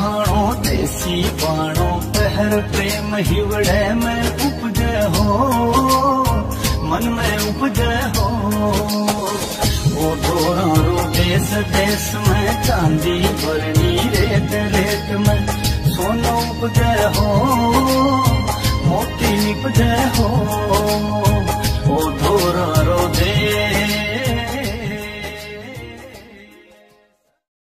मोती पाणो पहर प्रेम, हिवड़े में उपजे हो, मन में उपजे हो। ओ ढोरा रो देश देश में, चांदी भरनी रेत रेत में सोनो उपजे हो, मोती निपजे हो।